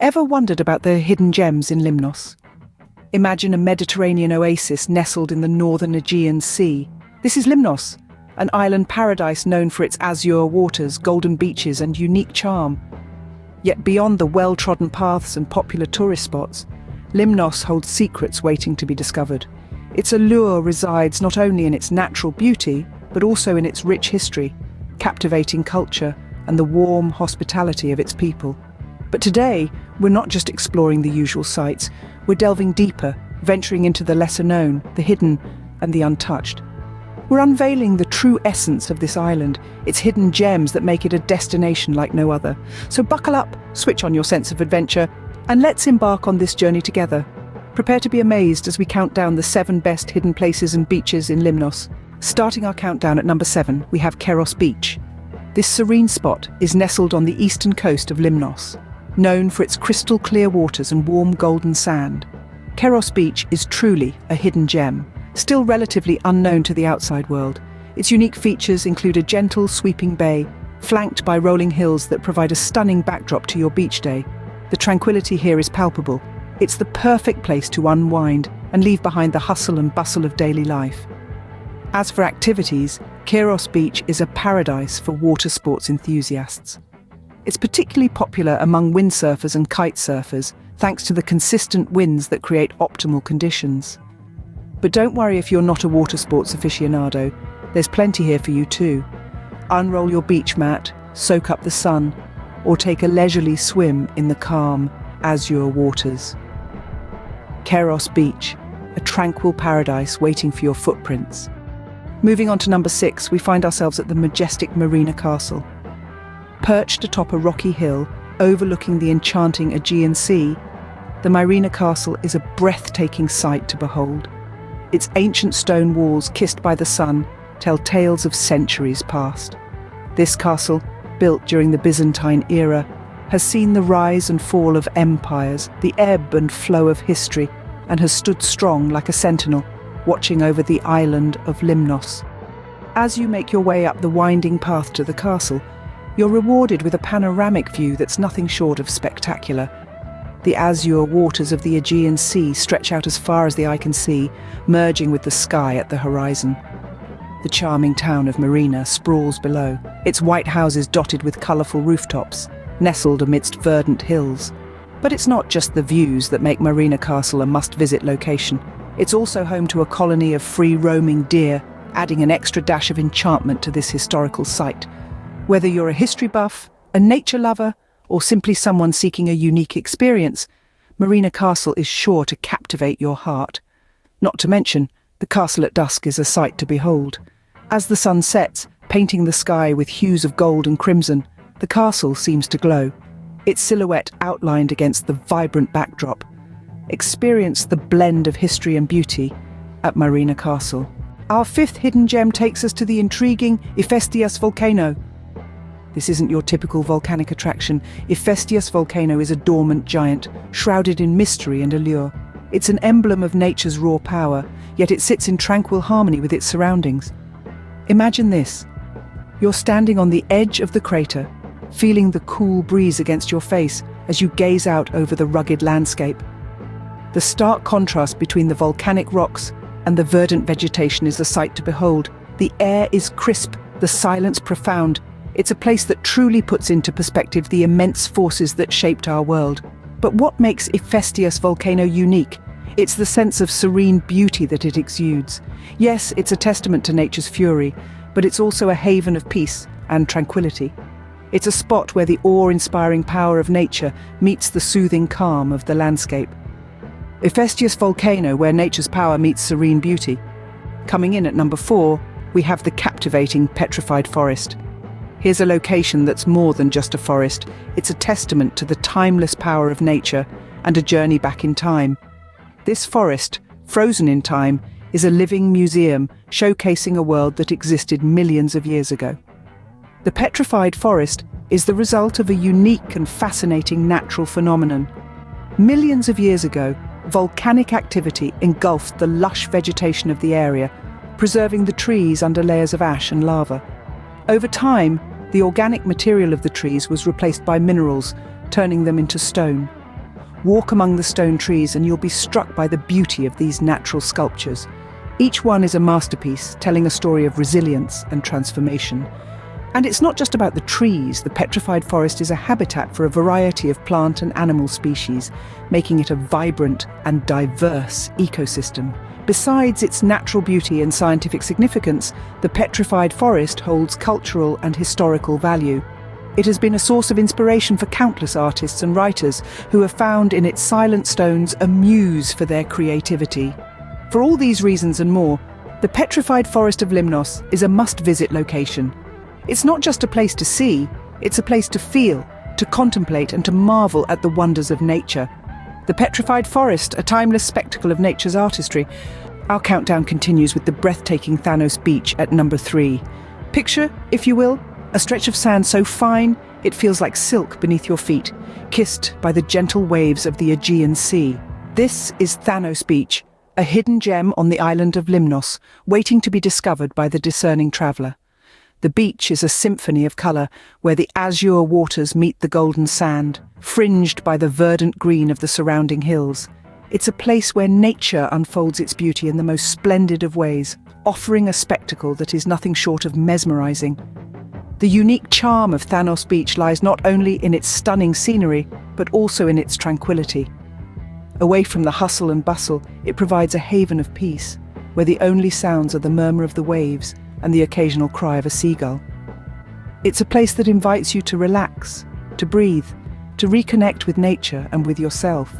Ever wondered about the hidden gems in Limnos? Imagine a Mediterranean oasis nestled in the northern Aegean Sea. This is Limnos, an island paradise known for its azure waters, golden beaches, and unique charm. Yet beyond the well-trodden paths and popular tourist spots, Limnos holds secrets waiting to be discovered. Its allure resides not only in its natural beauty, but also in its rich history, captivating culture, and the warm hospitality of its people. But today, we're not just exploring the usual sites, we're delving deeper, venturing into the lesser known, the hidden, and the untouched. We're unveiling the true essence of this island, its hidden gems that make it a destination like no other. So buckle up, switch on your sense of adventure, and let's embark on this journey together. Prepare to be amazed as we count down the seven best hidden places and beaches in Limnos. Starting our countdown at number seven, we have Keros Beach. This serene spot is nestled on the eastern coast of Limnos, known for its crystal clear waters and warm golden sand. Keros Beach is truly a hidden gem, still relatively unknown to the outside world. Its unique features include a gentle, sweeping bay, flanked by rolling hills that provide a stunning backdrop to your beach day. The tranquility here is palpable. It's the perfect place to unwind and leave behind the hustle and bustle of daily life. As for activities, Keros Beach is a paradise for water sports enthusiasts. It's particularly popular among windsurfers and kite surfers, thanks to the consistent winds that create optimal conditions. But don't worry if you're not a water sports aficionado, there's plenty here for you too. Unroll your beach mat, soak up the sun, or take a leisurely swim in the calm, azure waters. Keros Beach, a tranquil paradise waiting for your footprints. Moving on to number six, we find ourselves at the majestic Myrina Castle. Perched atop a rocky hill overlooking the enchanting Aegean Sea, the Myrina Castle is a breathtaking sight to behold. Its ancient stone walls, kissed by the sun, tell tales of centuries past. This castle, built during the Byzantine era, has seen the rise and fall of empires, the ebb and flow of history, and has stood strong like a sentinel, watching over the island of Limnos. As you make your way up the winding path to the castle, you're rewarded with a panoramic view that's nothing short of spectacular. The azure waters of the Aegean Sea stretch out as far as the eye can see, merging with the sky at the horizon. The charming town of Myrina sprawls below, its white houses dotted with colourful rooftops, nestled amidst verdant hills. But it's not just the views that make Myrina Castle a must-visit location. It's also home to a colony of free-roaming deer, adding an extra dash of enchantment to this historical site. Whether you're a history buff, a nature lover, or simply someone seeking a unique experience, Myrina Castle is sure to captivate your heart. Not to mention, the castle at dusk is a sight to behold. As the sun sets, painting the sky with hues of gold and crimson, the castle seems to glow, its silhouette outlined against the vibrant backdrop. Experience the blend of history and beauty at Myrina Castle. Our fifth hidden gem takes us to the intriguing Hephaestus volcano, this isn't your typical volcanic attraction. Hephaestus volcano is a dormant giant, shrouded in mystery and allure. It's an emblem of nature's raw power, yet it sits in tranquil harmony with its surroundings. Imagine this. You're standing on the edge of the crater, feeling the cool breeze against your face as you gaze out over the rugged landscape. The stark contrast between the volcanic rocks and the verdant vegetation is a sight to behold. The air is crisp, the silence profound, it's a place that truly puts into perspective the immense forces that shaped our world. But what makes Hephaestus volcano unique? It's the sense of serene beauty that it exudes. Yes, it's a testament to nature's fury, but it's also a haven of peace and tranquility. It's a spot where the awe-inspiring power of nature meets the soothing calm of the landscape. Hephaestus volcano, where nature's power meets serene beauty. Coming in at number four, we have the captivating petrified forest. Here's a location that's more than just a forest. It's a testament to the timeless power of nature and a journey back in time. This forest, frozen in time, is a living museum showcasing a world that existed millions of years ago. The petrified forest is the result of a unique and fascinating natural phenomenon. Millions of years ago, volcanic activity engulfed the lush vegetation of the area, preserving the trees under layers of ash and lava. Over time, the organic material of the trees was replaced by minerals, turning them into stone. Walk among the stone trees and you'll be struck by the beauty of these natural sculptures. Each one is a masterpiece, telling a story of resilience and transformation. And it's not just about the trees, the petrified forest is a habitat for a variety of plant and animal species, making it a vibrant and diverse ecosystem. Besides its natural beauty and scientific significance, the petrified forest holds cultural and historical value. It has been a source of inspiration for countless artists and writers who have found in its silent stones a muse for their creativity. For all these reasons and more, the Petrified Forest of Limnos is a must-visit location. It's not just a place to see, it's a place to feel, to contemplate and to marvel at the wonders of nature. The Petrified Forest, a timeless spectacle of nature's artistry. Our countdown continues with the breathtaking Thanos Beach at number three. Picture, if you will, a stretch of sand so fine it feels like silk beneath your feet, kissed by the gentle waves of the Aegean Sea. This is Thanos Beach, a hidden gem on the island of Limnos, waiting to be discovered by the discerning traveller. The beach is a symphony of colour, where the azure waters meet the golden sand, fringed by the verdant green of the surrounding hills. It's a place where nature unfolds its beauty in the most splendid of ways, offering a spectacle that is nothing short of mesmerising. The unique charm of Thanos Beach lies not only in its stunning scenery, but also in its tranquility. Away from the hustle and bustle, it provides a haven of peace, where the only sounds are the murmur of the waves and the occasional cry of a seagull. It's a place that invites you to relax, to breathe, to reconnect with nature and with yourself.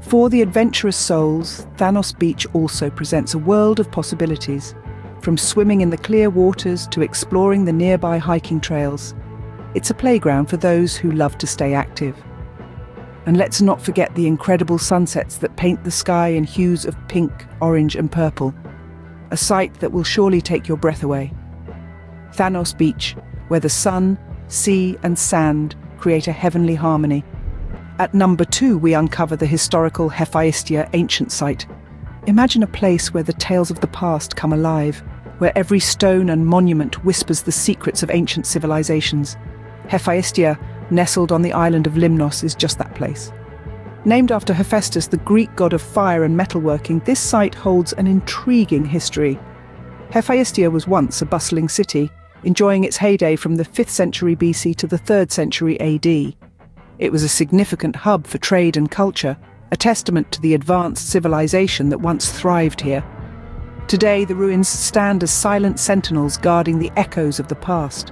For the adventurous souls, Thanos Beach also presents a world of possibilities, from swimming in the clear waters to exploring the nearby hiking trails. It's a playground for those who love to stay active. And let's not forget the incredible sunsets that paint the sky in hues of pink, orange and purple, a sight that will surely take your breath away. Thanos Beach, where the sun, sea, and sand create a heavenly harmony. At number two, we uncover the historical Hephaestia ancient site. Imagine a place where the tales of the past come alive, where every stone and monument whispers the secrets of ancient civilizations. Hephaestia, nestled on the island of Limnos, is just that place. Named after Hephaestus, the Greek god of fire and metalworking, this site holds an intriguing history. Hephaestia was once a bustling city, enjoying its heyday from the 5th century BC to the 3rd century AD. It was a significant hub for trade and culture, a testament to the advanced civilization that once thrived here. Today, the ruins stand as silent sentinels guarding the echoes of the past.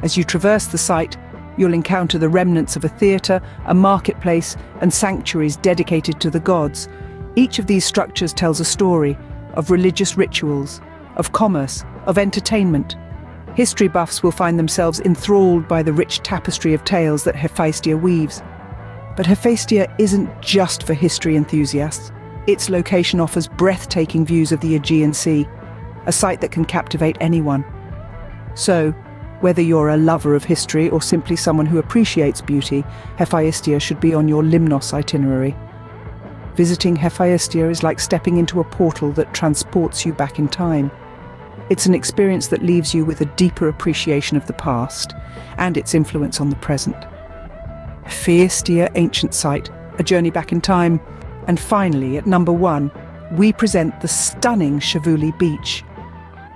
As you traverse the site, You'll encounter the remnants of a theatre, a marketplace, and sanctuaries dedicated to the gods. Each of these structures tells a story of religious rituals, of commerce, of entertainment. History buffs will find themselves enthralled by the rich tapestry of tales that Hephaestia weaves. But Hephaestia isn't just for history enthusiasts. Its location offers breathtaking views of the Aegean Sea, a sight that can captivate anyone. So, whether you're a lover of history or simply someone who appreciates beauty, Hephaestia should be on your Limnos itinerary. Visiting Hephaestia is like stepping into a portal that transports you back in time. It's an experience that leaves you with a deeper appreciation of the past and its influence on the present. Hephaestia Ancient Site, a journey back in time. And finally, at number one, we present the stunning Chavouli Beach,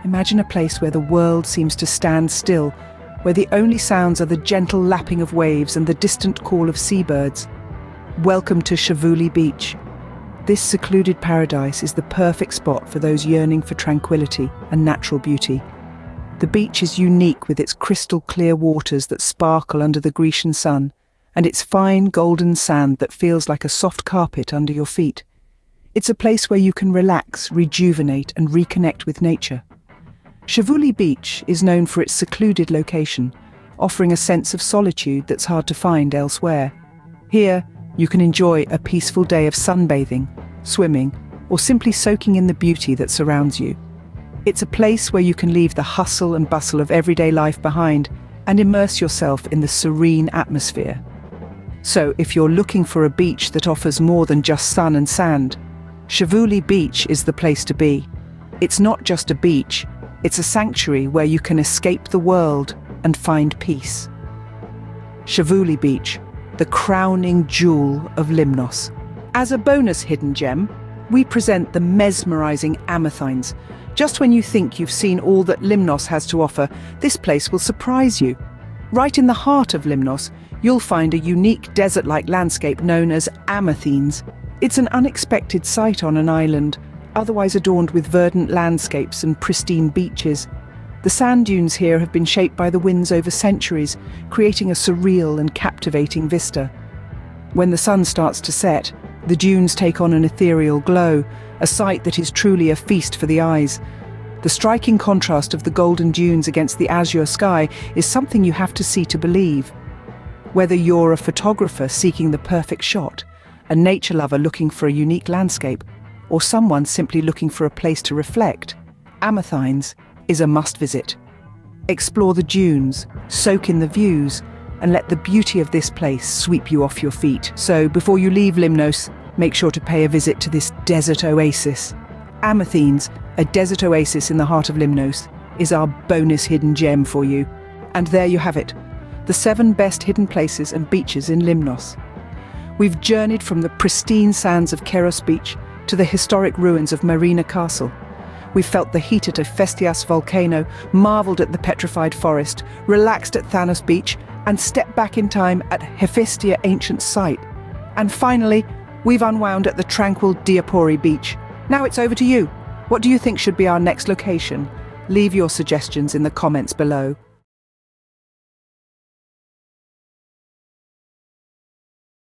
Imagine a place where the world seems to stand still, where the only sounds are the gentle lapping of waves and the distant call of seabirds. Welcome to Chavouli Beach. This secluded paradise is the perfect spot for those yearning for tranquility and natural beauty. The beach is unique with its crystal clear waters that sparkle under the Grecian sun, and its fine golden sand that feels like a soft carpet under your feet. It's a place where you can relax, rejuvenate, and reconnect with nature. Chavouli Beach is known for its secluded location, offering a sense of solitude that's hard to find elsewhere. Here, you can enjoy a peaceful day of sunbathing, swimming, or simply soaking in the beauty that surrounds you. It's a place where you can leave the hustle and bustle of everyday life behind and immerse yourself in the serene atmosphere. So, if you're looking for a beach that offers more than just sun and sand, Chavouli Beach is the place to be. It's not just a beach, it's a sanctuary where you can escape the world and find peace. Chavouli Beach, the crowning jewel of Limnos. As a bonus hidden gem, we present the mesmerizing Ammothines. Just when you think you've seen all that Limnos has to offer, this place will surprise you. Right in the heart of Limnos, you'll find a unique desert-like landscape known as Ammothines. It's an unexpected sight on an island, otherwise adorned with verdant landscapes and pristine beaches. The sand dunes here have been shaped by the winds over centuries, creating a surreal and captivating vista. When the sun starts to set, the dunes take on an ethereal glow, a sight that is truly a feast for the eyes. The striking contrast of the golden dunes against the azure sky is something you have to see to believe. Whether you're a photographer seeking the perfect shot, a nature lover looking for a unique landscape, or someone simply looking for a place to reflect, Ammothines is a must visit. Explore the dunes, soak in the views, and let the beauty of this place sweep you off your feet. So before you leave Limnos, make sure to pay a visit to this desert oasis. Ammothines, a desert oasis in the heart of Limnos, is our bonus hidden gem for you. And there you have it, the seven best hidden places and beaches in Limnos. We've journeyed from the pristine sands of Keros Beach to the historic ruins of Myrina Castle. We've felt the heat at Hephaestus volcano, marvelled at the petrified forest, relaxed at Thanos Beach, and stepped back in time at Hephaestia ancient site. And finally, we've unwound at the tranquil Diapori beach. Now it's over to you. What do you think should be our next location? Leave your suggestions in the comments below.